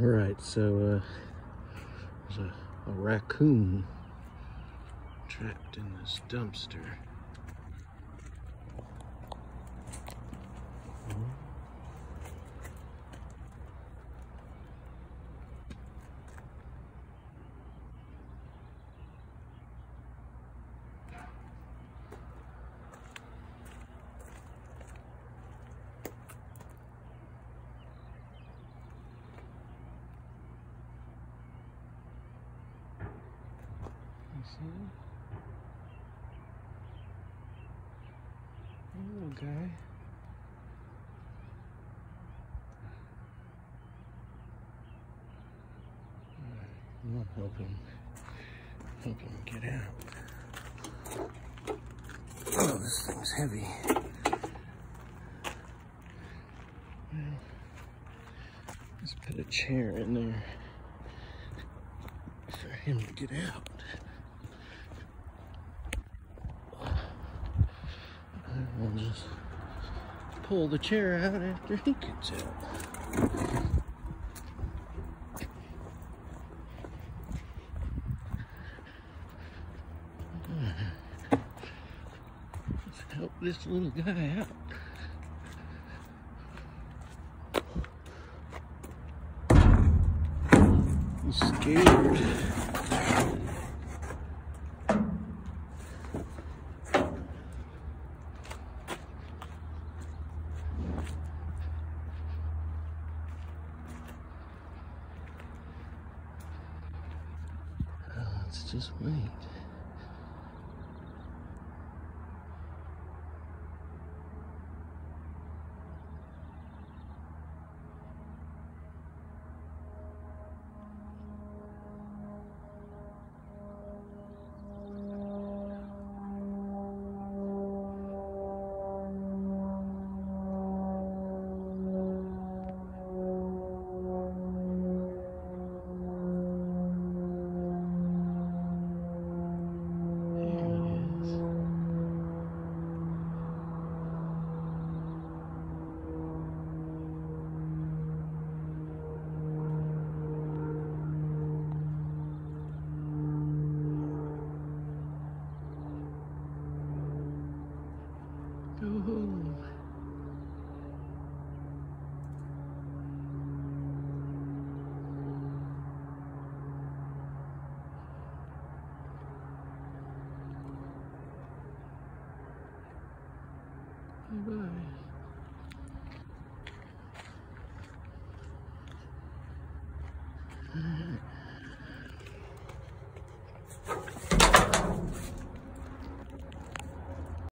All right, so uh, there's a, a raccoon trapped in this dumpster. Hey, little guy. I'm gonna help him. Help him get out. Oh, this thing's heavy. Let's put a chair in there for him to get out. We'll just pull the chair out after he gets out. Let's help this little guy out. Scared. Uh, Let's just wait. go home. Bye-bye.